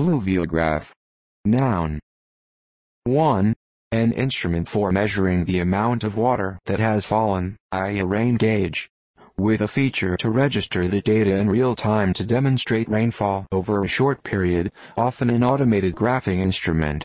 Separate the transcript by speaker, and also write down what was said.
Speaker 1: Pluviograph. Noun. 1. An instrument for measuring the amount of water that has fallen, i.e. a rain gauge, with a feature to register the data in real time to demonstrate rainfall over a short period, often an automated graphing instrument.